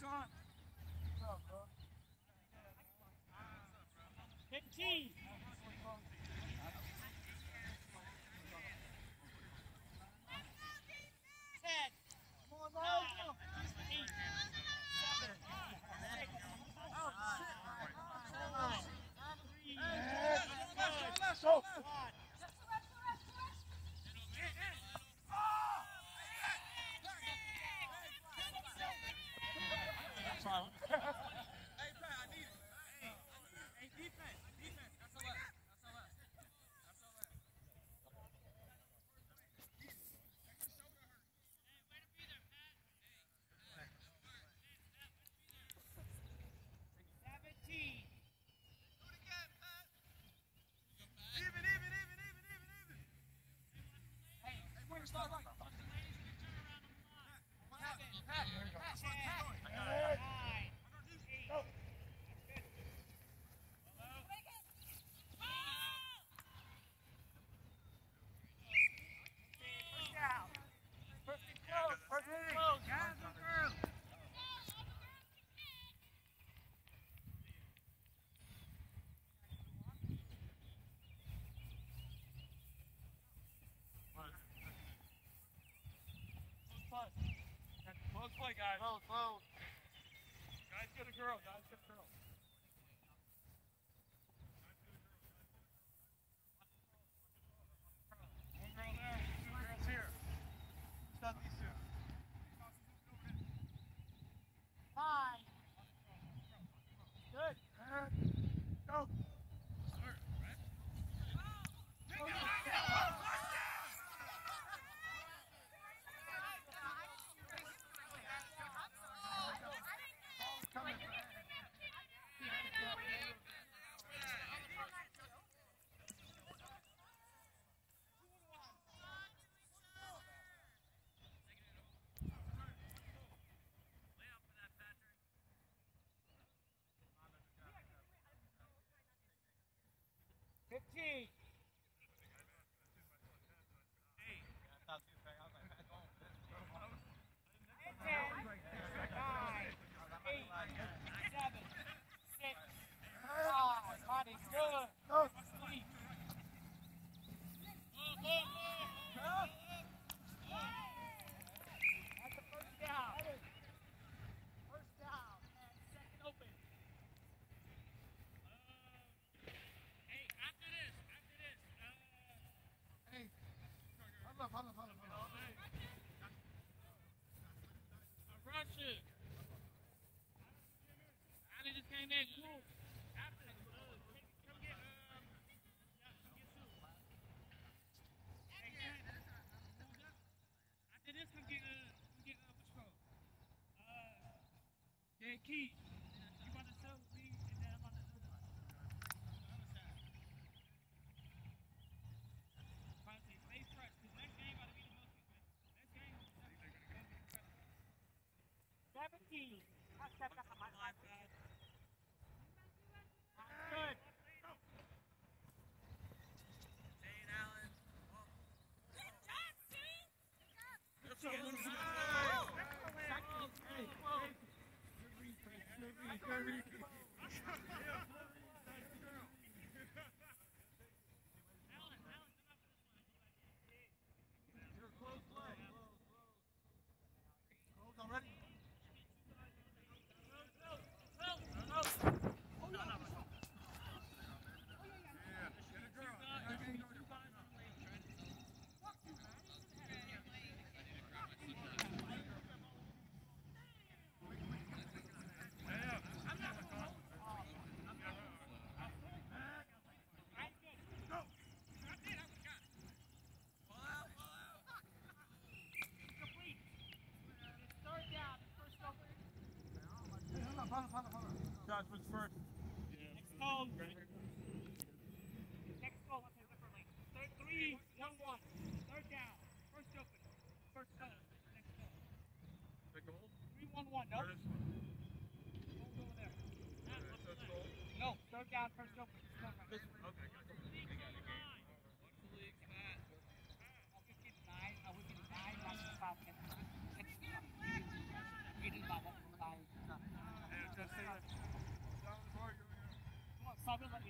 Sean. Fifteen. Ten. Nine. Eight. Seven. Six. Five. Three. Let's go. One. Silent. Hey, Pat, I need it. Hey, hey, defense, defense. That's a left. That's a left. That's a left. Seventeen. Do it again, Pat. Even, even, even, even, even, even. Hey, where you start right? Seven. Pat, Ten. Hey. Nine. Eight. Go. First down. First and goal. First and goal. Guys and girls. Close play. Close play, guys. Close, close. Guys, get a girl. Guys, get a girl. One girl there, two girls here. Stop these two. Five. Good. And go. Coming. Fifteen. Ten. Nine. Eight. Seven. Six. Five. Monty, good. Go. Three. That's the first down. First down. And second open. Hey, after this, after this, uh, Hey. Huddle up, huddle up, huddle up, huddle up. Rush it. Ali just came in. Cool. After this, uh, come get, um, yeah, come get Sue. Hey, Ken, who's up? After this, come get, uh, come get, uh, what's called? Uh, Keith. You want to sell me, and then I'm on the other side. Honestly, stay fresh, 'cause next game ought to be the most, next game, Seventeen. Good. Close already. Third down, first open. Hey, huddle up, huddle up, huddle up, huddle up. Josh was first. Next call. Next call, let's say differently. Third, three, one, one. Third down, first open. First call. Next call. The goal? Three, one, one. Nope. Curtis? Don't go there. That's? No, third down, first open. Come right. This one? Okay,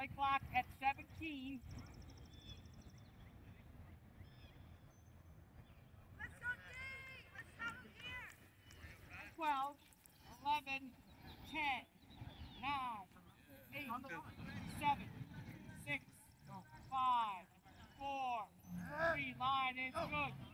Play clock at 17. Let's go, D! Let's have him here! 12, 11, 10, 9, 8, 7, 6, 5, 4, 3. Line is good.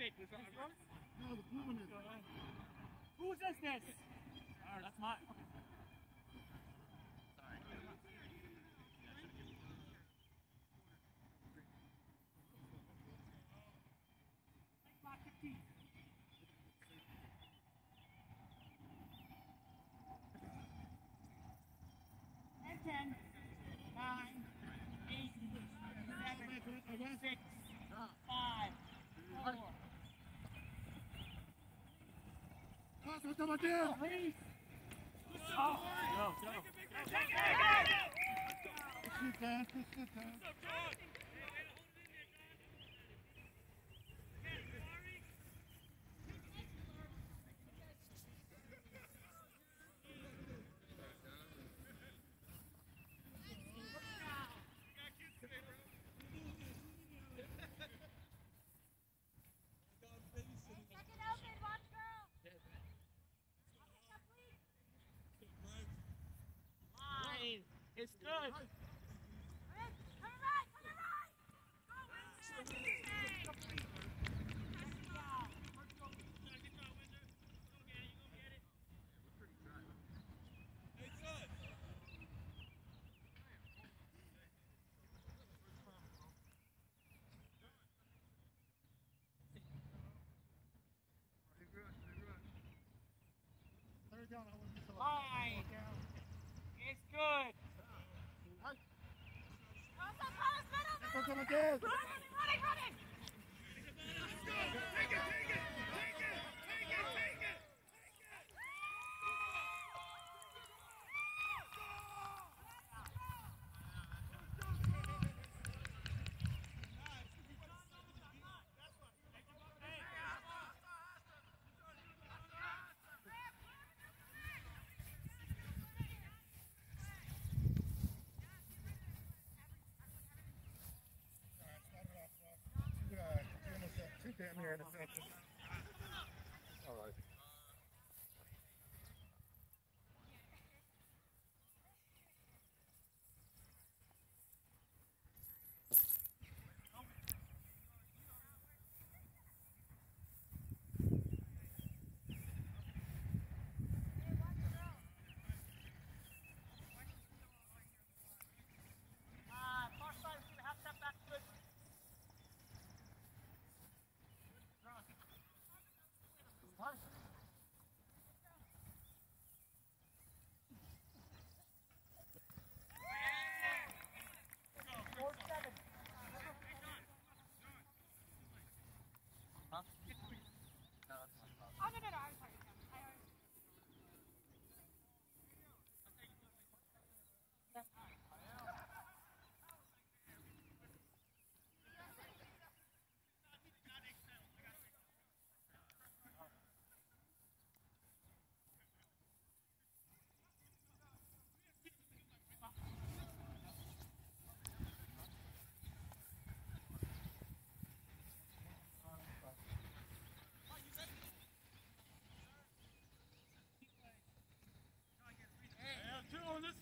David, that wrong? No, the is. Who says this? Oh, that's my. Please. Oh. Go, go. Second open, watch girl! Is good. Rick, come right, come right! Go, Winston! Line is good. Middle, middle! Running, running, running! Too damn near interception.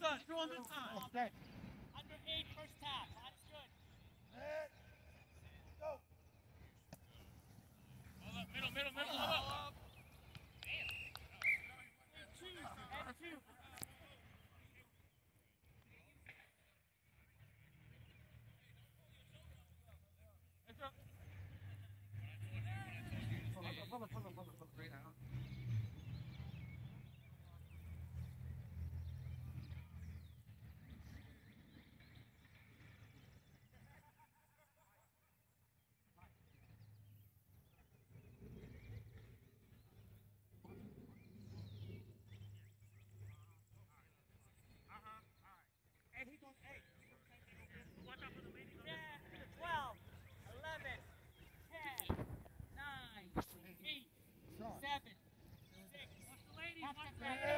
Silva, through on the time. Oh, okay. Under eight, first half. That's good. Let go. Hold up, middle, middle, middle, hold up. Damn. And two, and two. Hold up, hold up, hold up, hold up. Amen.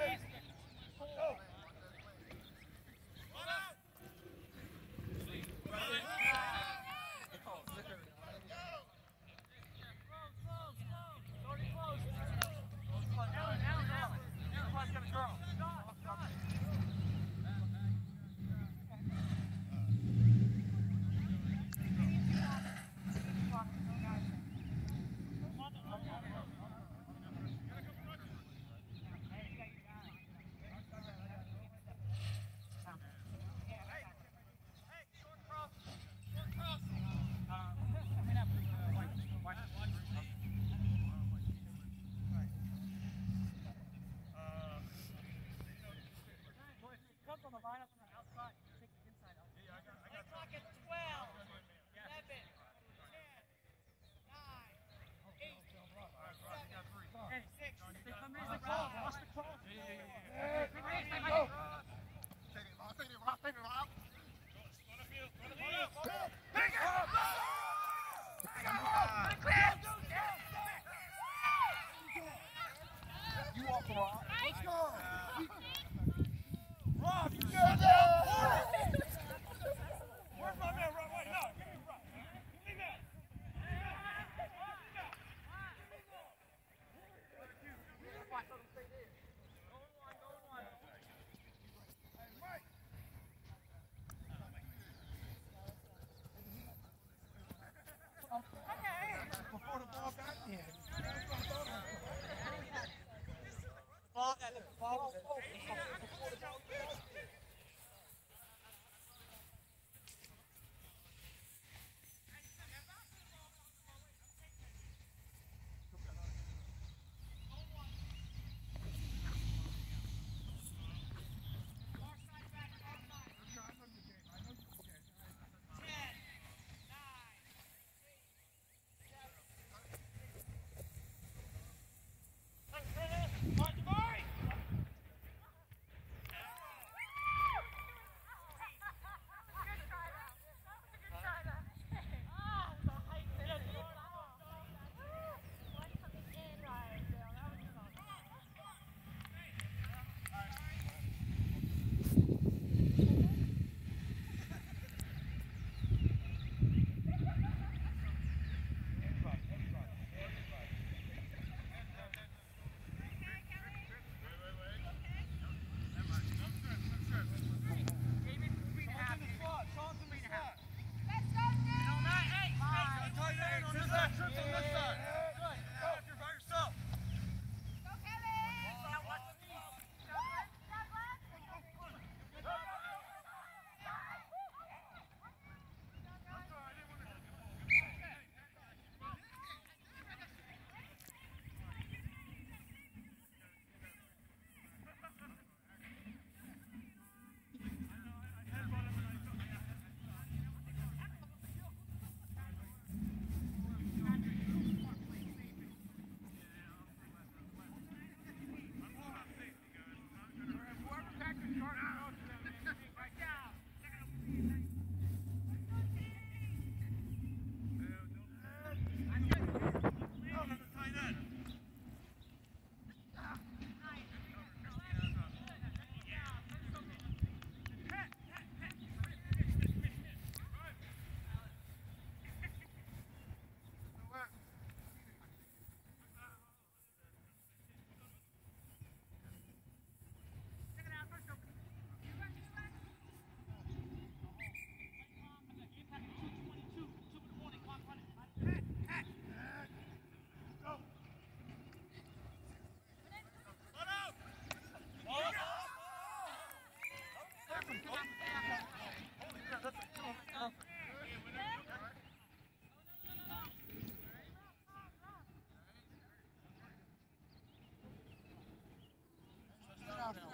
Okay.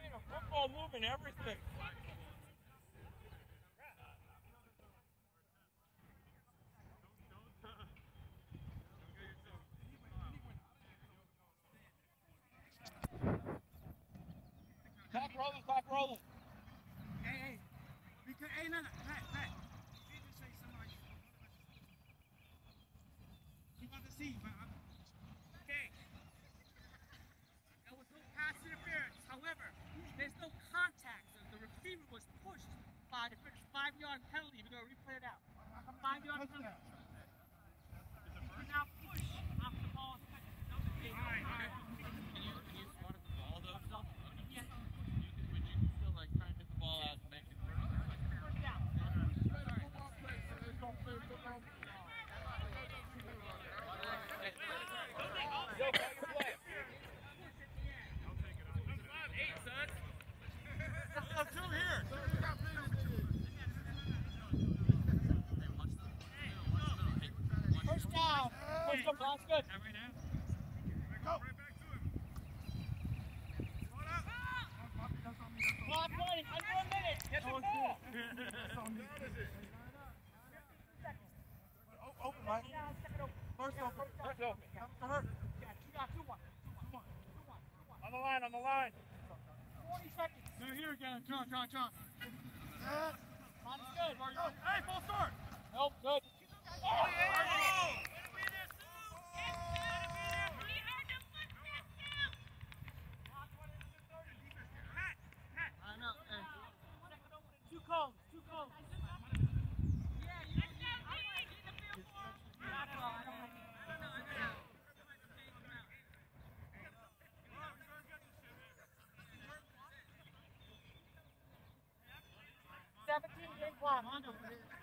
being a football move and everything. Rolling, back rolling. Hey, hey. Because, hey, no, no, Pat, Pat. Let me just say something. You about to see, but I'm, okay. There was no pass interference. However, there's no contact. The, the receiver was pushed by the five yard penalty. We're going to replay it out. Five yard penalty. He could not push off the ball. That was a big- First down. Let's do here. First down. First down. That's good. Clock running. Under a minute. Get the ball. That's on Open, Mike. First open. Let's open. Come to her. Yeah, two down, two one. Two one. Two one. Two one. On the line, on the line. 40 seconds. No, here again. John, John, John. Set. Mine's good. Hey, full start. Nope, good. I know. Hey. Two cones. Two cones. Seventeen game clock. Good.